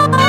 oh.